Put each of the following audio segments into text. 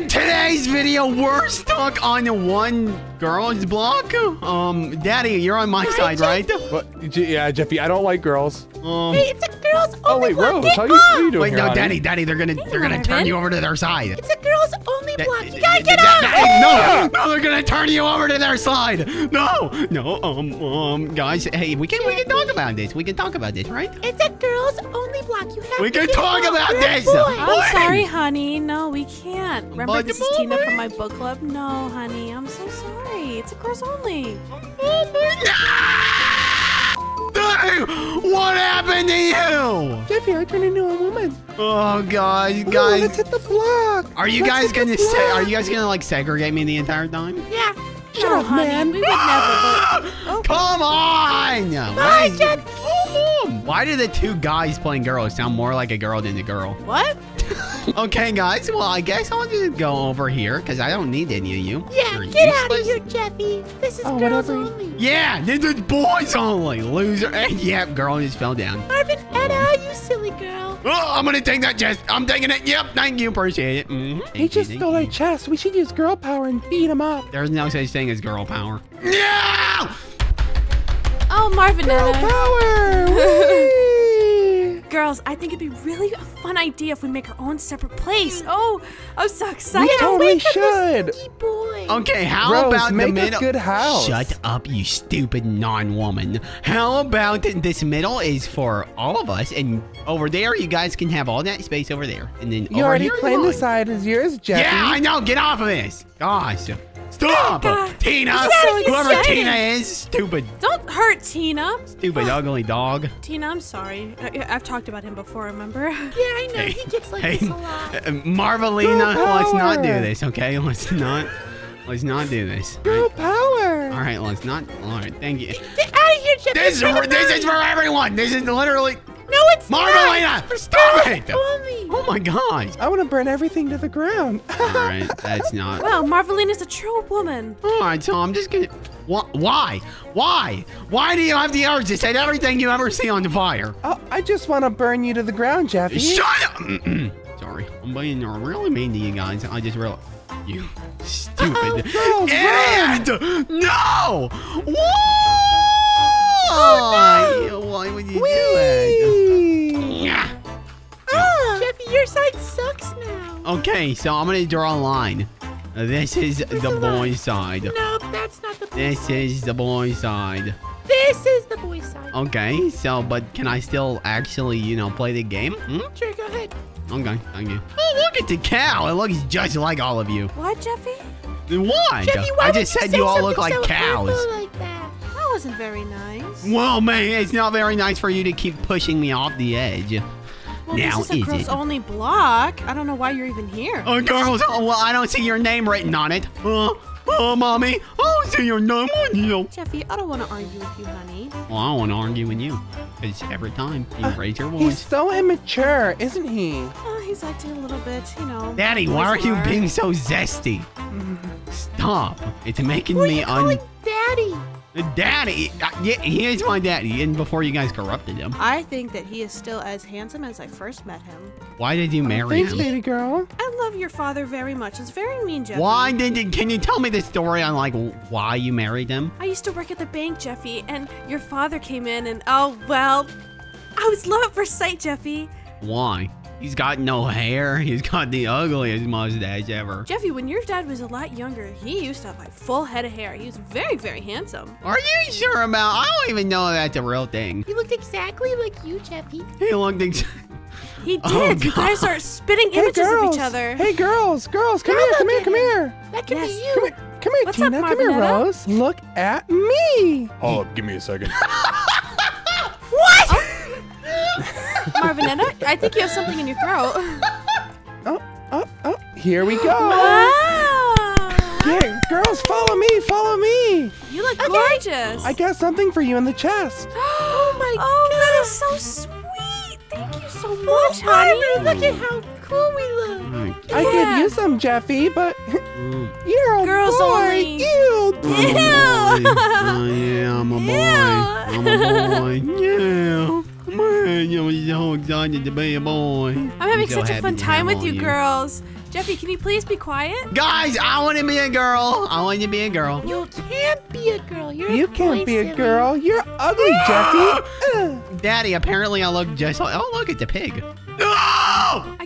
In today's video, we're stuck on one girl's block. Um, Daddy, you're on my side, right? What? Yeah, Jeffy, I don't like girls. Um, Hey, it's a girl's Oh wait. Rose, Get how you, what are you off! doing wait, here, no, honey? Daddy, Daddy, they're gonna they're gonna turn you over to their side. It's a girl's You gotta get off! No, no, they're gonna turn you over to their side. No, no, um, um, guys, hey, we can we can talk about this. We can talk about this, right? It's a girl's only block. You have We to can talk about this. boy. I'm sorry, honey. No, we can't. Remember, But this is Tina from my book club. No, honey, I'm so sorry. It's a girls only. Hey, What happened to you? Jeffy, I turned into a woman. Oh, guys, Ooh, guys, let's hit the block. are you Let's guys gonna se- are you guys gonna like segregate me the entire time? Yeah. Shut no, up, honey, man. we would never. But Come on! Bye, Why, Jen. why do the two guys playing girls sound more like a girl than a girl? what? Okay, guys. Well, I guess I'll just go over here because I don't need any of you. Yeah, You're get out of here, Jeffy. This is Oh, girls whatever. only. Yeah, this is boys only. Loser. Eh, and yep, girl just fell down. Marvin, Etta, you silly girl. Oh, I'm gonna take that chest. I'm taking it. Yep, thank you. Appreciate it. Mm-hmm. He Thank just thank stole you. our chest. We should use girl power and beat him up. There's no such thing as girl power. No! Oh, Marvin Girl Netta. power! Whee! Girls, I think it'd be really a fun idea if we make our own separate place. Mm. Oh, I'm so excited. we excited. totally Wake up the should. boy. Okay, how Rose, about make the a middle? good house. Shut up, you stupid non-woman. How about this middle is for all of us, and over there you guys can have all that space over there, and then You over already claimed the side as yours, Jeffy. Yeah, I know. Get off of this. Gosh. Stop. God. Tina. So Whoever excited. Tina is. Stupid. Don't hurt Tina. Stupid ugly dog. Tina, I'm sorry. I, I've talked about him before, remember? Yeah, I know. Hey, he gets like hey, this a lot. uh, Marvelina, Girl let's not do this, okay? Let's not. Let's not do this. All Girl right, power. all right let's not. All right, thank you. Get out of here, Jeffy. This is for, this is for everyone. This is literally No, it's Marvelina. not. Stop Girls it. Only. Oh my gosh. I want to burn everything to the ground. All right, that's not. Wow, Marvelina's a true woman. All right, Tom, I'm just gonna. Why? Why? Why do you have the urge to set everything you ever see on fire? oh, I just want to burn you to the ground, Jeffy. Shut up! Sorry, I'm being really mean to you guys. I just realized you stupid oh, girls, idiot! Oh, no! Why? Why would you do Whee! that? Your side sucks now. Okay, so I'm gonna draw a line. This is the boys' side. Nope, that's not the boy This side. is the boys' side. This is the boy side. Okay, so but can I still actually, you know, play the game? Hmm? Sure, go ahead. Okay, thank you. Oh, look at the cow. It looks just like all of you. What, Jeffy? What? Jeffy, why I just said you all look like so cows. Like that? That wasn't very nice. Well, man, it's not very nice for you to keep pushing me off the edge. Well, now this is a is girls it? only block. I don't know why you're even here. Oh, girls, oh, well, I don't see your name written on it. Uh, oh, mommy, I don't see your name on you. Jeffy, I don't want to argue with you, honey. Well, I want to argue with you. Because every time you raise your voice. He's so immature, isn't he? Oh, he's acting a little bit, you know. Daddy, why are you being so zesty? Stop. It's making Who are me you un. calling Daddy? Daddy, uh, yeah, he is my daddy, and before you guys corrupted him. I think that he is still as handsome as I first met him. Why did you marry Thanks, him? baby girl. I love your father very much. It's very mean, Jeffy. Why did you, can you tell me the story on like why you married him? I used to work at the bank, Jeffy, and your father came in, and oh, well, I was love at first sight, Jeffy. Why? He's got no hair. He's got the ugliest mustache ever. Jeffy, when your dad was a lot younger, he used to have like full head of hair. He was very, very handsome. Are you sure about? I don't even know if that's a real thing. He looked exactly like you, Jeffy. He looked. Ex- He oh, did. Oh, you guys are spitting Hey, images girls. of each other. Hey, girls, girls, come Now here, come here, come here. That could Yes. be Come you. here, come here, What's up, Tina. come here, Rose. Look at me. Hold up, give me a second. Marvinetta, I think you have something in your throat. Oh, oh, oh. Here we go. Wow. Yeah, girls, follow me, follow me. You look gorgeous. I got something for you in the chest. oh my oh, that is so sweet. Thank you so much, Marvin, honey. look at how cool we look. Alright. I Yeah. could use some, Jeffy, but Mm. you're a Girls boy. only. Ew. Oh, yeah, I'm a boy. I'm a boy. Yeah. Man, I'm so excited to be a boy. I'm having so such a fun time have with all you girls. Jeffy, can you please be quiet? Guys, I want to be a girl. I want you to be a girl. You can't be a girl. You're You a can't be a girl. You're ugly, Jeffy. Daddy, apparently I look just like. Oh, look at the pig. No!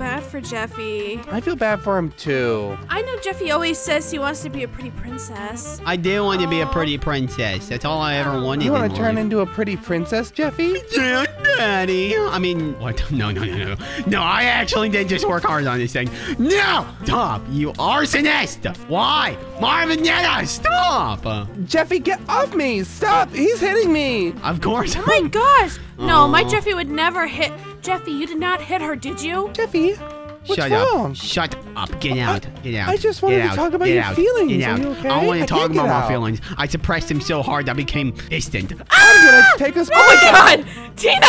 I feel bad for Jeffy. I feel bad for him too. I know Jeffy always says he wants to be a pretty princess. I do want to be a pretty princess. That's all I ever wanted. You want to turn life. into a pretty princess, Jeffy? Yeah, Daddy. I mean, what? No, no, no, no. No, I actually did just work hard on this thing. No! Stop! You arsonist! Why? Marvinetta, stop! Jeffy, get off me! Stop! He's hitting me! of course. Oh my gosh! No, my Jeffy would never hit. Jeffy, you did not hit her, did you? Jeffy, what's Shut wrong? up. Shut up. Get out. Get out. I just wanted Get to out. talk about Get your out. feelings. Get Are out. you okay? I want to talk about my out. feelings. I suppressed them so hard I became distant. Ah! I'm gonna take us Oh my god! Tina!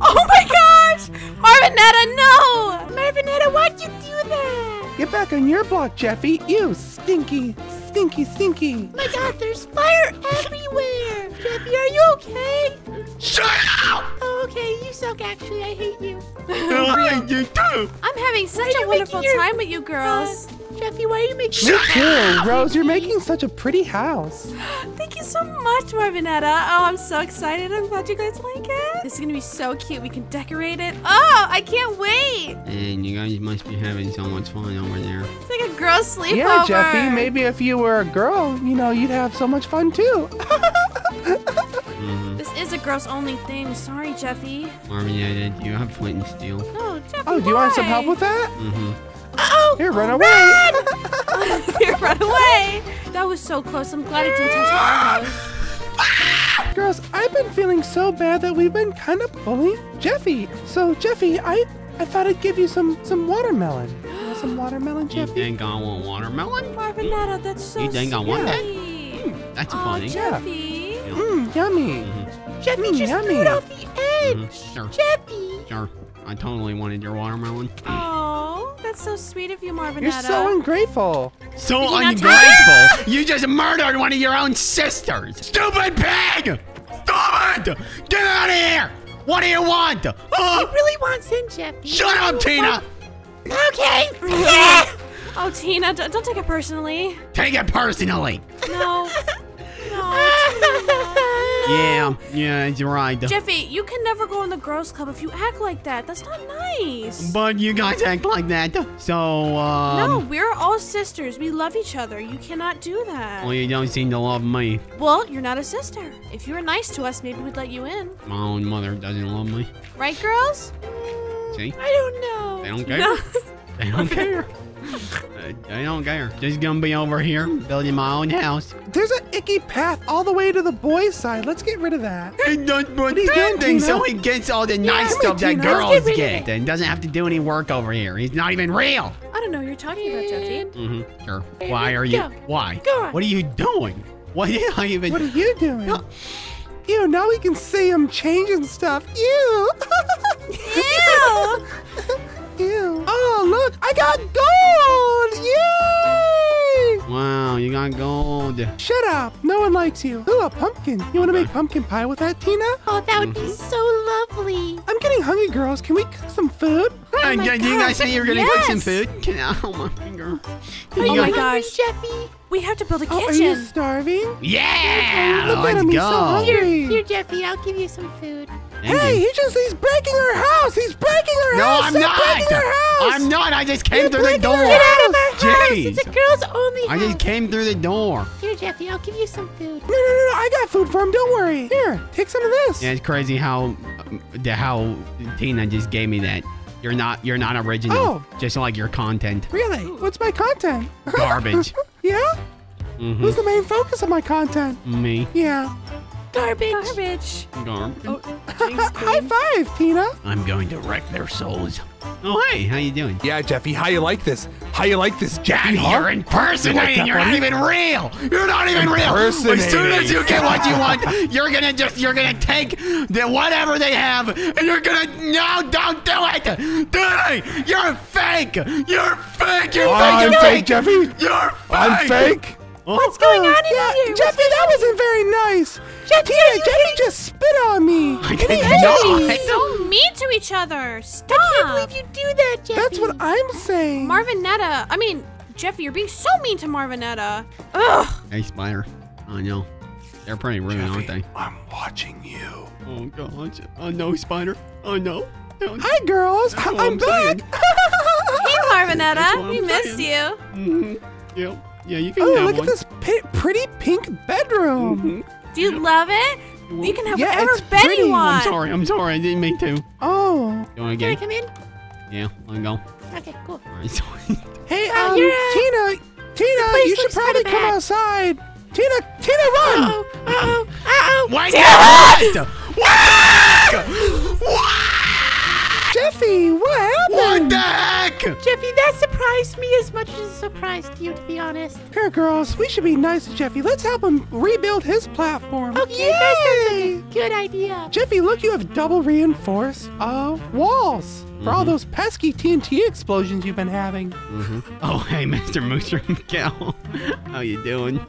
Oh my gosh! Marvinetta, no! Marvinetta, why'd you do that? Get back on your block, Jeffy. You stinky, stinky, stinky. Oh my god, there's fire everywhere. Jeffy, are you okay? Shut up! Suck actually. I hate you. I do too. I'm having such Are a wonderful your- time with you girls. Uh, Jeffy, why are you making Shut Too, up! Rose, you're making such a pretty house. Thank you so much, Marvinetta. Oh, I'm so excited. I'm glad you guys like it. This is gonna be so cute. We can decorate it. Oh, I can't wait. And you guys must be having so much fun over there. It's like a girls' sleepover. Yeah, Jeffy, maybe if you were a girl, you know, you'd have so much fun too. Is a girls only thing. Sorry, Jeffy. Marvin, yeah, do you have flint and steel? Oh, Jeffy. Oh, do you want some help with that? Mm-hmm. Oh, Here, run away. Here, run away. That was so close. I'm glad it didn't touch our house. Girls, I've been feeling so bad that we've been kind of bullying Jeffy. So, Jeffy, I I thought I'd give you some some watermelon. You want some watermelon, Jeffy? You Jeffy? think I want watermelon? Marvinetta, that's so You think I want that? That's Aw, funny. Jeffy. Mmm, yummy. Mhm. Jeffy Mm, just yummy. threw it off the edge. Mhm. Sure, Jeffy. sure. I totally wanted your watermelon. Oh, that's so sweet of you, Marvinetta. You're so ungrateful. So you ungrateful! You just murdered one of your own sisters! Stupid pig! Stop it! Get out of here! What do you want? He Oh, really wants in, Jeffy. shut up, Tina! Okay. Oh, Tina, don't, don't take it personally. Take it personally. No. No. Yeah, yeah, you're right. Jeffy, you can never go in the girls' club if you act like that. That's not nice. But you guys act like that, so um. no, we're all sisters. We love each other. You cannot do that. Well, you don't seem to love me. Well, you're not a sister. If you were nice to us, maybe we'd let you in. My own mother doesn't love me. Right, girls? See? I don't know. They don't care. No. They don't care. They don't care. Just gonna be over here building my own house. There's an icky path all the way to the boys' side. Let's get rid of that. He does are you doing, pretending so he gets all the nice come stuff that Tina. Girls get get and doesn't have to do any work over here. He's not even real. I don't know what you're talking about, Jeffy. Mm-hmm. Sure. Why are you? go. Why? Go on. What are you doing? What are you even? What are you doing? No. Ew, now we can see him changing stuff. Ew. Ew! Ew. Oh, look, I got gold. Yay! Wow, you got gold. Shut up. No one likes you. Ooh, a pumpkin. You want to make pumpkin pie with that, Tina? Oh, that would be Mm-hmm. so lovely. I'm getting hungry, girls. Can we cook some food? Uh, my did you guys God, say you were gonna cook some yes. food? Can I, oh my finger. Are you Oh my hungry, gosh. Jeffy? We have to build a Oh, are you kitchen. starving? Yeah, Look at let's him, he's so go. hungry. Here, here, Jeffy. I'll give you some food. Thank Hey, he just, he's breaking our house. He's breaking our No, house. I'm Stop not. breaking our house. I'm not. I just came You're through the door. our Get out of our house. Jeez. It's a girls only I house. just came through the door. Here, Jeffy. I'll give you some food. No, no, no, no. I got food for him. Don't worry. Here, take some of this. Yeah, it's crazy how um, the how Tina just gave me that. You're not you're not original. Oh. Just like your content. Really? What's my content? Garbage. yeah? hmm Who's the main focus of my content? Me. Yeah. Garbage. Garbage. Garbage. Oh, oh. High five, Tina. I'm going to wreck their souls. Oh hey, how you doing? Yeah, Jeffy, how you like this? How you like this, Jeffy? Daddy, huh? you're impersonating. that You're not funny? even real. You're not even real. As soon as you get what you want, you're gonna just you're gonna take the whatever they have, and you're gonna no, don't do it, Daddy. You're fake. You're fake. You're oh, I'm fake. You're fake, Jeffy. You're fake. I'm fake. Oh. What's going on in Yeah, here? Jeffy, that wasn't very nice. Jeffy, Tina, Jeffy just spit on me. I Can he did not. eat? So being mean to each other. Stop. I can't believe you do that, Jeffy. That's what I'm saying. Marvinetta. I mean, Jeffy, you're being so mean to Marvinetta. Ugh. Hey, Spider. I know. They're pretty rude, aren't they? I'm watching you. Oh, gosh. Oh, no, Spider. Oh, no. no. Hi, girls. That's I'm, I'm back. Hey, Marvinetta. We missed saying. you. Mm-hmm. Yeah. Yeah, you can oh, have look one. at this pretty pink bedroom. Mhm. Do you love it? You can have Yeah, whatever it's bed pretty. you I'm I'm sorry. I'm sorry. I didn't mean to. Oh. You want to Can I come in? Yeah. Let me go. Okay, cool. All right. Sorry. Hey, Oh, um, you're, uh, Tina, Tina, you should probably come bad. outside. Tina, Tina, run! Uh-oh, uh-oh, uh-oh. Why Damn not? What? Jeffy, what What the heck? Jeffy, that surprised me as much as it surprised you, to be honest. Here, girls, we should be nice to Jeffy. Let's help him rebuild his platform. Okay, that sounds like a good idea. Jeffy, look, you have double reinforced uh, walls for all those pesky TNT explosions you've been having. Oh, hey, Mr. Mushroom Cow. How you doing?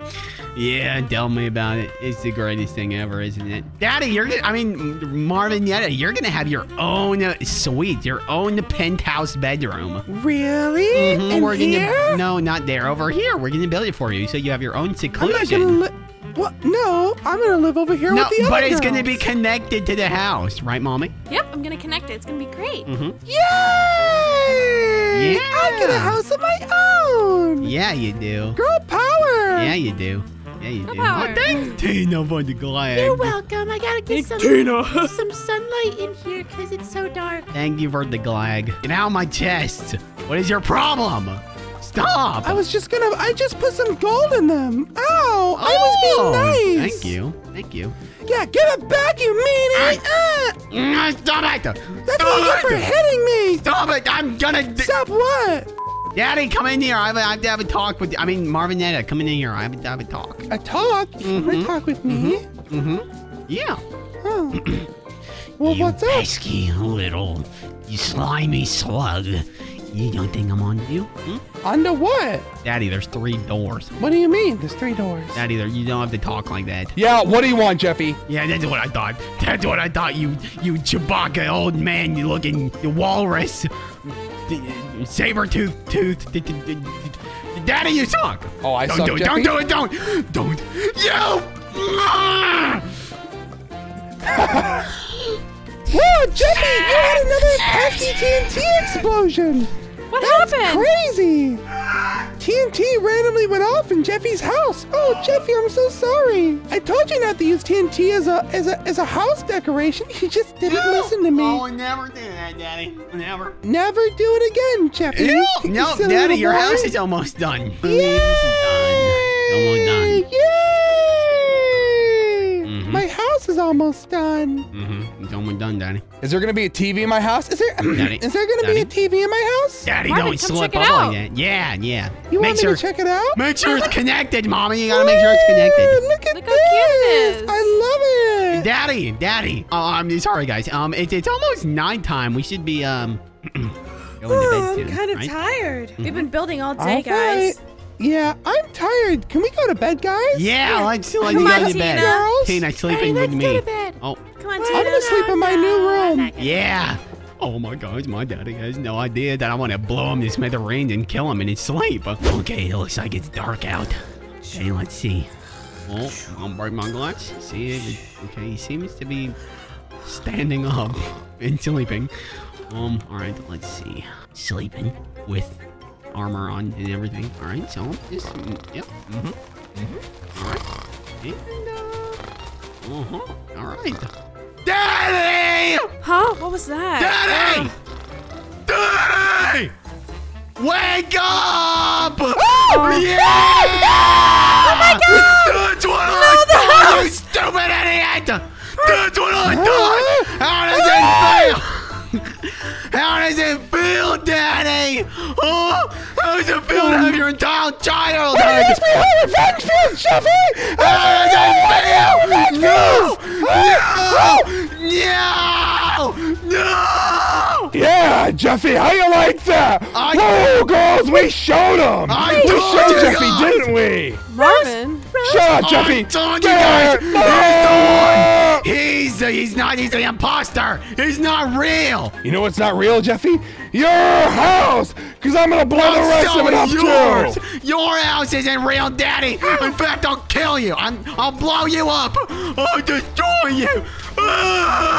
Yeah, tell me about it. It's the greatest thing ever, isn't it? Daddy, you're gonna, I mean, Marvinetta, you're gonna have your own uh, suite, your own penthouse bedroom. Really? Mhm, In we're here? gonna, no, not there, over here. We're gonna build it for you so you have your own I'm not seclusion. li- What? No, I'm gonna live over here no, with the other but it's gonna be connected to the house, right, Mommy? Yep, I'm gonna connect it. It's gonna be great. Mm-hmm. Yay! I get a house of my own. Yeah, you do. Girl power. Yeah, you do. Yeah, you Go do. power. Oh, thanks, Tina, for the glass. You're welcome. I gotta get some, Tina. some sunlight in here because it's so dark. Thank you for the glag. Get out of my chest. What is your problem? Stop. I was just gonna. I just put some gold in them. Ow! I Oh, was being nice. Thank you. Thank you. Yeah, give it back, you meanie! Ah, Mm, Stop it. that's Stop what you get for hitting me. Stop it. I'm gonna. d- Stop what? Daddy, come in here. I have, I have to have a talk with. you. I mean, Marvinetta, come in here. I have to have a talk. A talk? You wanna Mhm. talk with me? Mm-hmm. Yeah. Oh. well, you what's up? pesky little, you slimy slug. You don't think I'm on you? Hmm? Under what? Daddy, there's three doors. What do you mean? There's three doors. Daddy, there, you don't have to talk like that. Yeah, what do you want, Jeffy? Yeah, that's what I thought. That's what I thought. You, you Chewbacca, old man, you looking you walrus, saber tooth, tooth. Daddy, you suck. Oh, I don't suck, do it. Jeffy? Don't do it. Don't. Don't. You. Whoa, Jeffy! You had another pesky TNT explosion. What That's happened? crazy. TNT randomly went off in Jeffy's house. Oh, Jeffy, I'm so sorry. I told you not to use TNT as a as a as a house decoration. You just didn't listen to me. Oh, never do that, Daddy. Never. Never do it again, Jeffy. No, You no, Daddy, your boy. house is almost done. Yay! Almost done. Yay! My house is almost done. Mm-hmm. It's almost done, Daddy. Is there gonna be a TV in my house? Is there Daddy, is there gonna be a TV in my house? Daddy, Marvin, don't come slip check it up out. like that. Yeah, yeah. You make want sure, me to check it out? make sure it's connected, Mommy. You gotta make sure it's connected. Look at Look how cute it this. I love it. Daddy, Daddy. Oh, I'm sorry, guys. Um, it's it's almost nighttime. We should be um going to bed soon. right? tired. We've been building all All day, guys. Right. Yeah, I'm tired. Can we go to bed, guys? Yeah, let's let's Come go to Tina. bed. Girls? Tina, Hey, sleeping let's with go me. to bed. Oh, Come on, I'm gonna sleep in my new room. yeah. Oh my gosh, my daddy has no idea that I want to blow him to smithereens and kill him in his sleep. Okay, it looks like it's dark out. Okay, let's see. Oh, I'll break my glass. See it, okay, he seems to be standing up and sleeping. Um, all right, let's see. Sleeping with armor on and everything. All right, so just mm, yep. Mhm. Mhm. All right. And uh, uh-huh. All right. Daddy! Huh? What was that? Daddy! Daddy! Wake up! yeah! Oh my god! That's what I thought, you stupid idiot! That's what I thought! How does it feel? How does it feel, Daddy? Oh, how does it feel to have your entire childhood? Revenge feels, Jeffy! How does it feel? No! No! No! No! Yeah, Jeffy, how you like that? I- Whoa, girls, we showed him. I we showed you Jeffy, guys. didn't we? Marvin. Shut up, I Jeffy. told you Get guys. out. He's the one. Uh, He's he's not, he's an imposter. He's not real. You know what's not real, Jeffy? Your house! Because I'm going to blow the rest so of it up, yours. too! Your house isn't real, Daddy. In fact, I'll kill you. I'm, I'll blow you up. I'll destroy you. Ah!